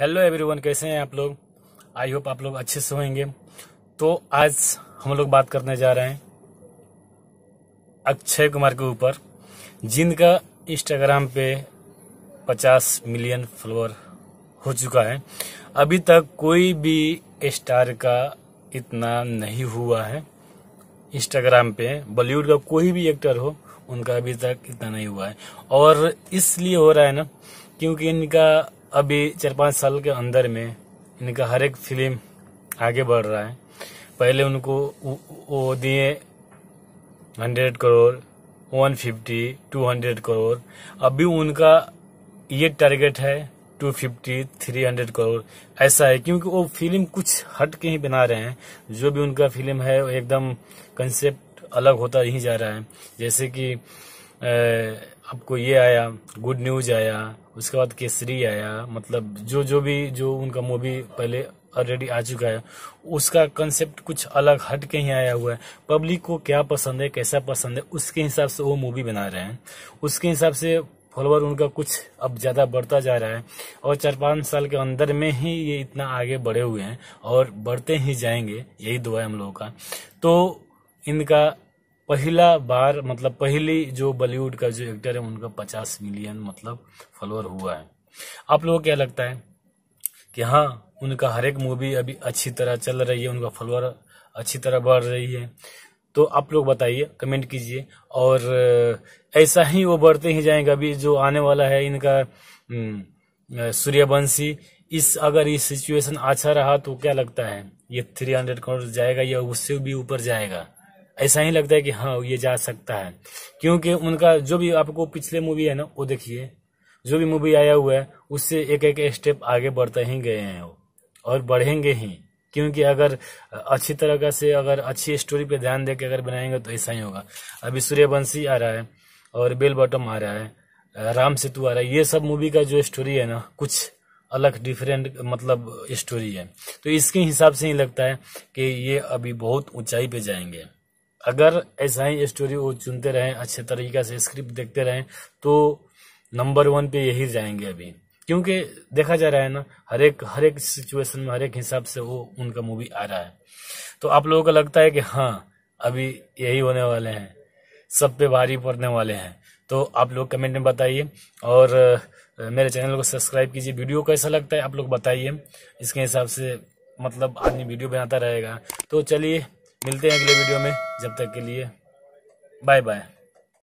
Hello everyone कैसे हैं आप लोग? आई होप आप लोग अच्छे से होंगे। तो आज हम लोग बात करने जा रहे हैं अक्षय कुमार के ऊपर, जिनका इंस्टाग्राम पे 50 मिलियन फॉलोअर हो चुका है। अभी तक कोई भी स्टार का इतना नहीं हुआ है इंस्टाग्राम पे। बॉलीवुड का कोई भी एक्टर हो, उनका अभी तक इतना नहीं हुआ है। और इसलिए हो रहा है ना, क्योंकि इनका अभी चार पाँच साल के अंदर में इनका हर एक फ़िल्म आगे बढ़ रहा है। पहले उनको वो दिए hundred crore one fifty two hundred crore अभी उनका ये टारगेट है two fifty three hundred crore ऐसा है क्योंकि वो फ़िल्म कुछ हट के ही बना रहे हैं। जो भी उनका फ़िल्म है वो एकदम कंसेप्ट अलग होता ही जा रहा है। जैसे कि आपको ये आया गुड न्यूज़ आया, उसके बाद केसरी आया मतलब जो जो भी, जो उनका मूवी पहले ऑलरेडी आ चुका है, उसका कंसेप्ट कुछ अलग हट के ही आया हुआ है। पब्लिक को क्या पसंद है, कैसा पसंद है, उसके हिसाब से वो मूवी बना रहे हैं। उसके हिसाब से फॉलोअर उनका कुछ अब ज़्यादा बढ़ता जा रहा है और चार पाँच साल के अंदर में ही ये इतना आगे बढ़े हुए हैं और बढ़ते ही जाएँगे, यही दुआ है हम लोगों का। तो इनका पहला बार मतलब पहली जो बॉलीवुड का जो एक्टर है, उनका पचास मिलियन मतलब फॉलोअर हुआ है। आप लोगों को क्या लगता है कि हाँ उनका हर एक मूवी अभी अच्छी तरह चल रही है, उनका फॉलोअर अच्छी तरह बढ़ रही है? तो आप लोग बताइए, कमेंट कीजिए। और ऐसा ही वो बढ़ते ही जाएँगे अभी जो आने वाला है इनका सूर्यवंशी। इस, अगर ये सिचुएशन अच्छा रहा तो क्या लगता है? ये थ्री हंड्रेड करोड़ जाएगा या उससे भी ऊपर जाएगा? ऐसा ही लगता है कि हाँ ये जा सकता है। क्योंकि उनका जो भी आपको पिछले मूवी है ना, वो देखिए, जो भी मूवी आया हुआ है, उससे एक एक स्टेप आगे बढ़ते ही गए हैं वो, और बढ़ेंगे ही। क्योंकि अगर अच्छी तरह से अगर अच्छी स्टोरी पे ध्यान दे के अगर बनाएँगे तो ऐसा ही होगा। अभी सूर्यवंशी आ रहा है, और बेल बॉटम आ रहा है, राम सेतु आ रहा है, ये सब मूवी का जो स्टोरी है ना, कुछ अलग डिफरेंट मतलब स्टोरी है। तो इसके हिसाब से ही लगता है कि ये अभी बहुत ऊंचाई पे जाएँगे। अगर ऐसा ही स्टोरी वो चुनते रहें, अच्छे तरीके से स्क्रिप्ट देखते रहें तो नंबर वन पे यही जाएँगे अभी। क्योंकि देखा जा रहा है ना, हर एक हर एक सिचुएशन में, हर एक हिसाब से वो, उनका मूवी आ रहा है। तो आप लोगों को लगता है कि हाँ अभी यही होने वाले हैं, सब पे भारी पड़ने वाले हैं। तो आप लोग कमेंट में बताइए, और मेरे चैनल को सब्सक्राइब कीजिए। वीडियो कैसा लगता है, आप लोग बताइए। इसके हिसाब से मतलब आदमी वीडियो बनाता रहेगा। तो चलिए मिलते हैं अगले वीडियो में। जब तक के लिए बाय बाय